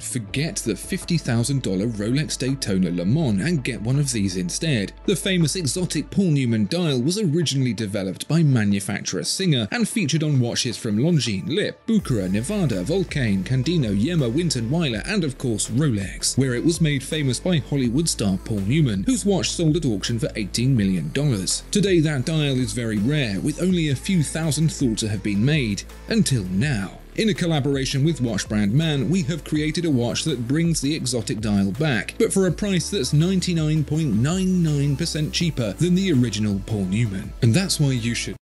Forget the $50,000 Rolex Daytona Le Mans and get one of these instead. The famous exotic Paul Newman dial was originally developed by manufacturer Singer and featured on watches from Longines, Lip, Bucherer, Nivada, Vulcain, Candino, Yema, Winton, Wyler, and of course Rolex, where it was made famous by Hollywood star Paul Newman, whose watch sold at auction for $18 million. Today that dial is very rare, with only a few thousand thought to have been made, until now. In a collaboration with watch brand Maen, we have created a watch that brings the exotic dial back, but for a price that's 99.99% cheaper than the original Paul Newman. And that's why you should